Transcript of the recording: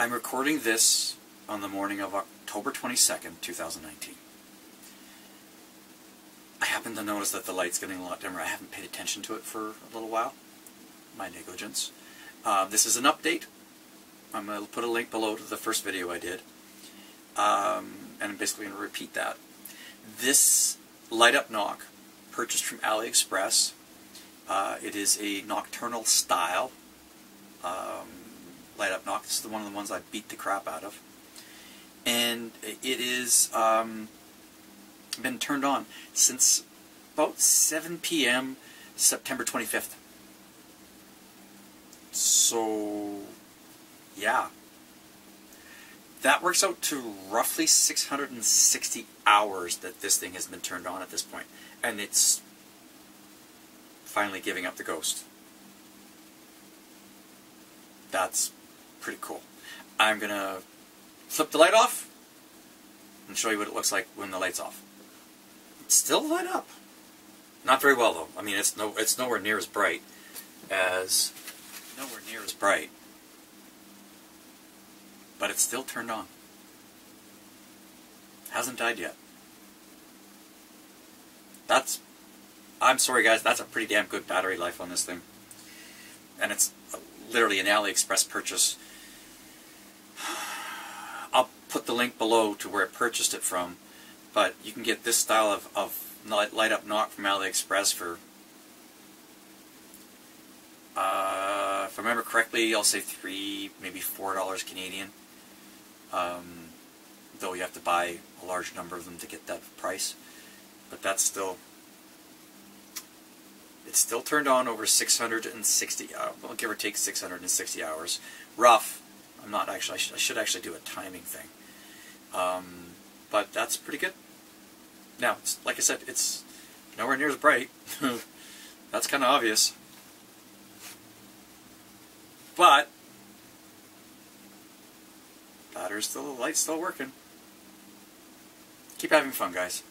I'm recording this on the morning of October 22nd, 2019. I happen to notice that the light's getting a lot dimmer. I haven't paid attention to it for a little while. My negligence. Uh, this is an update. I'm going to put a link below to the first video I did. Um, and I'm basically going to repeat that. This light up nock, purchased from AliExpress. Uh, it is a Nockturnal style um, light up nock. This is one of the ones I beat the crap out of. And it is um, been turned on since about 7 p.m. September 25th. So, yeah. That works out to roughly 660 hours that this thing has been turned on at this point. And it's finally giving up the ghost. That's pretty cool. I'm going to flip the light off and show you what it looks like when the light's off. It's still lit up. Not very well though. I mean, it's no, it's nowhere near as bright as nowhere near as bright, but it's still turned on. Hasn't died yet. That's, I'm sorry guys, that's a pretty damn good battery life on this thing. And it's literally an AliExpress purchase. Put the link below to where I purchased it from, but you can get this style of, of light up nock from AliExpress for, uh, if I remember correctly, I'll say three, maybe four dollars Canadian. Um, though you have to buy a large number of them to get that price, but that's still it's still turned on over 660, uh, well, give or take 660 hours. Rough. I'm not actually, I I should actually do a timing thing. Um, but that's pretty good. Now, like I said, it's nowhere near as bright. that's kind of obvious. But, battery's still, the light's still working. Keep having fun, guys.